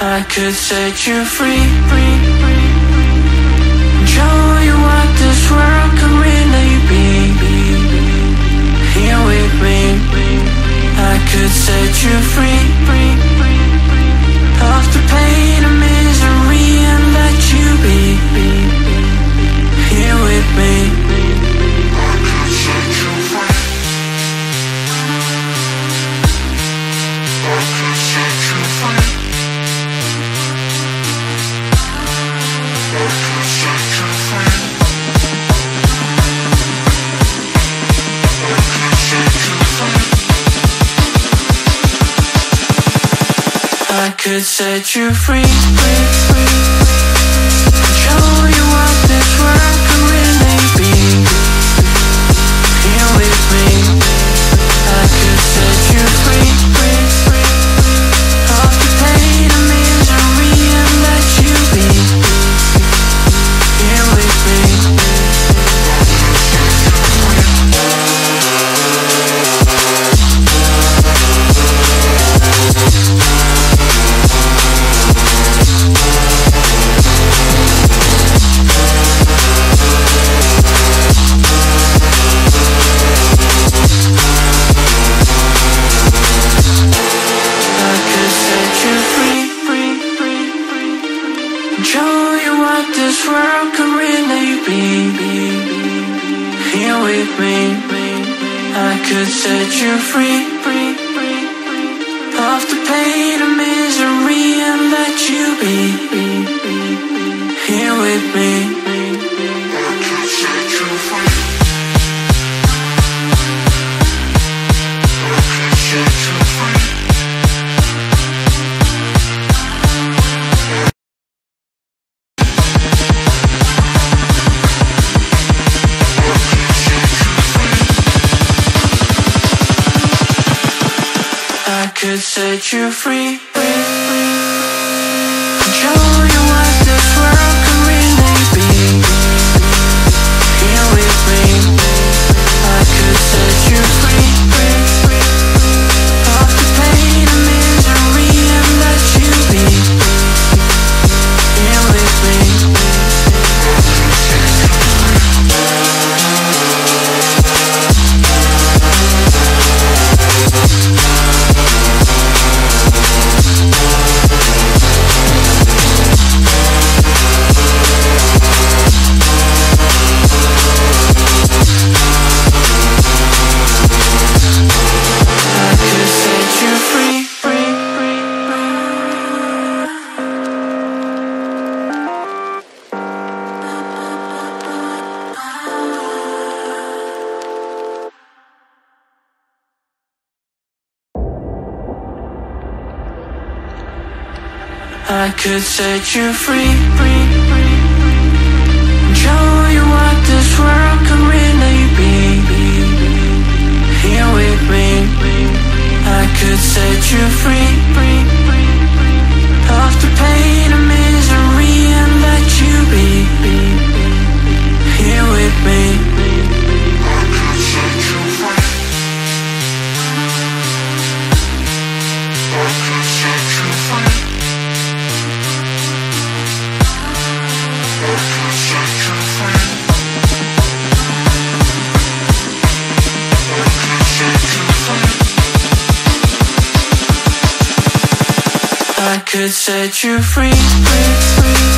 I could set you free. Show you what this world can really be. Here with me. I could set you free, of the pain and misery and let you be. Here with me. set you free, free. me. I could set you free. you free. I could set you free, free. could set you free, free, free.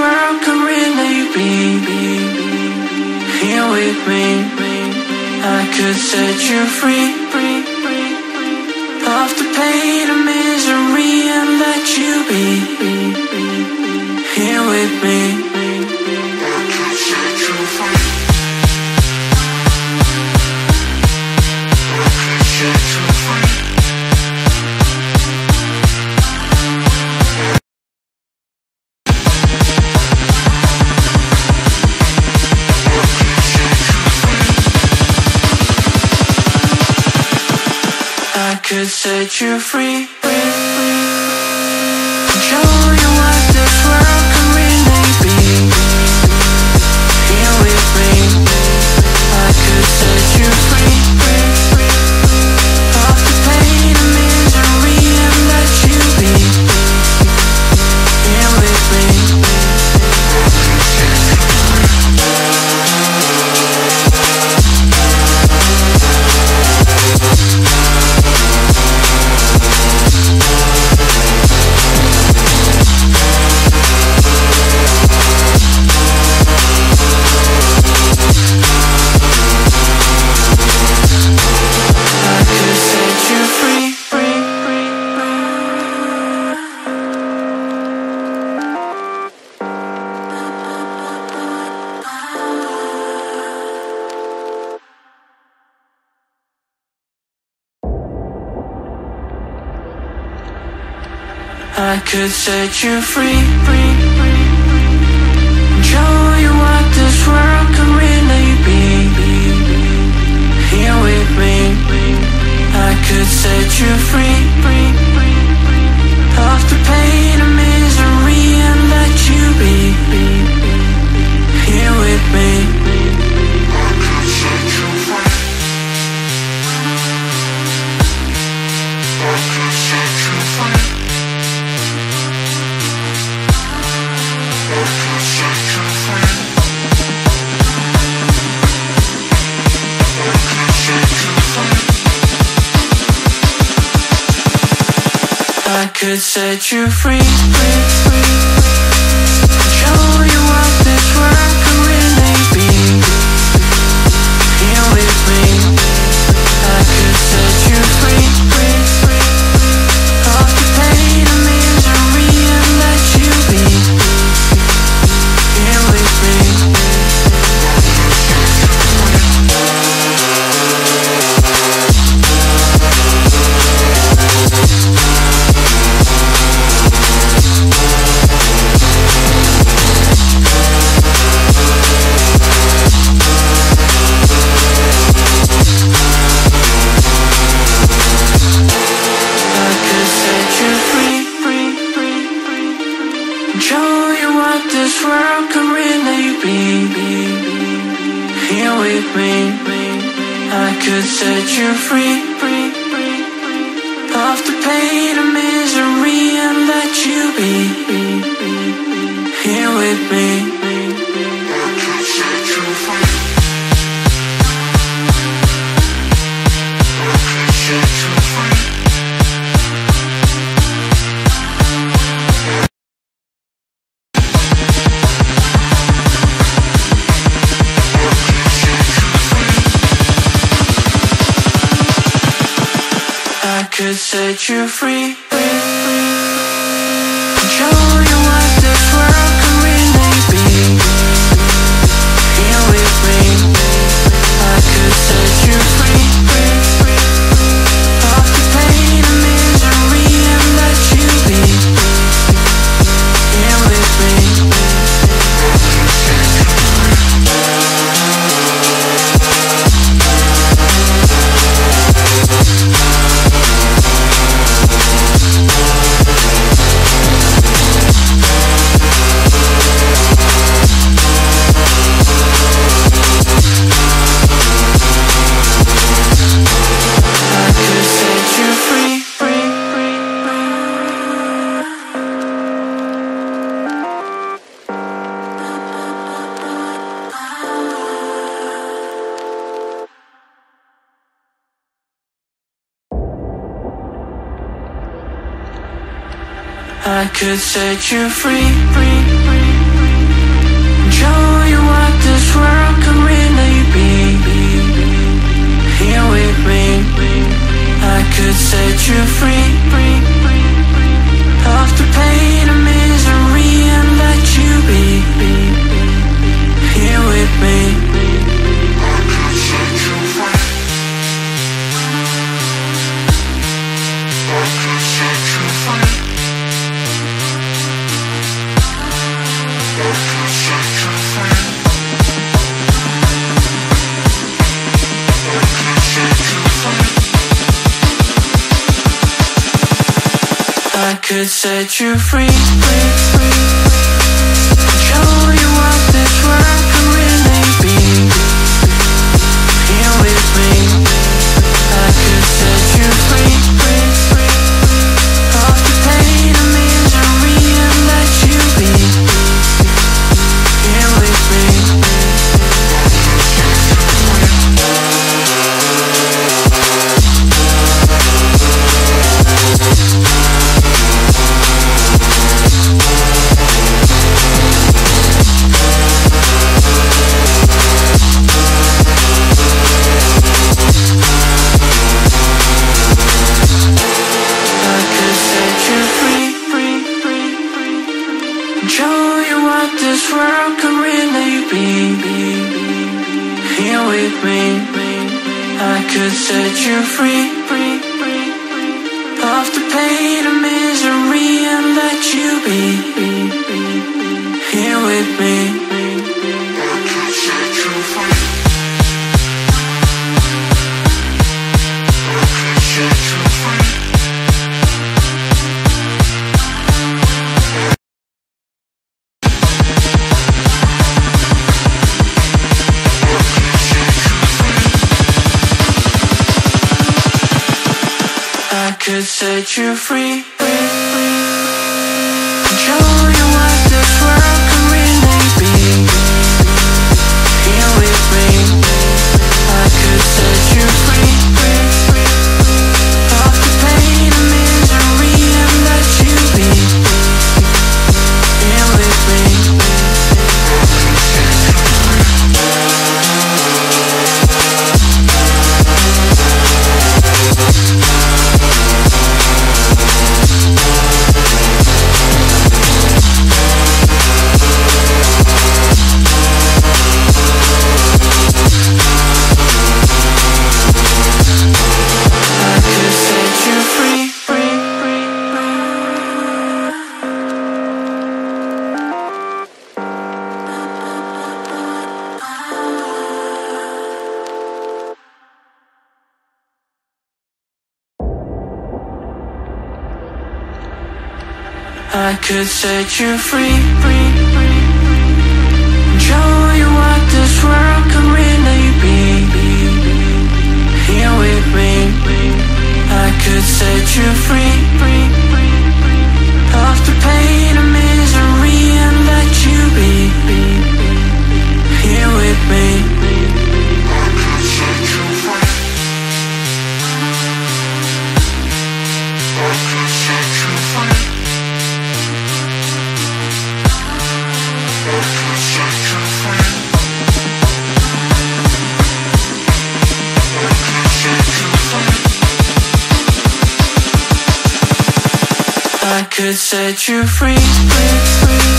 where world could really be. Here with me I could set you free. Of the pain and misery and let you be. Here with me. Could set you free. I could set you free, Show you what this world can really be. Here with me, I could set you free, set you free, free, free. Show you what this world you be. Here with me. I could set you free. Show you what this world I could set you free, free, free, Show you what this world can really be. Here with me, I could set you free, free, Off the pain and misery set you free, free, free. set you free. You're free. could set you free, free. could set you free, free, free.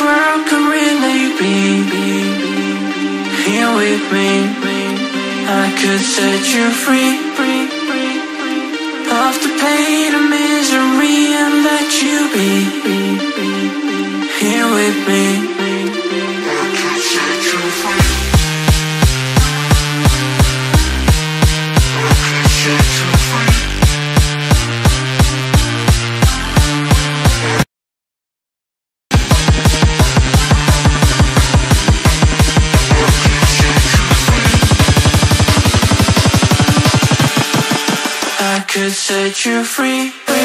world could really be here with me. I could set you free off the pain and misery and let you be here with me. set you free.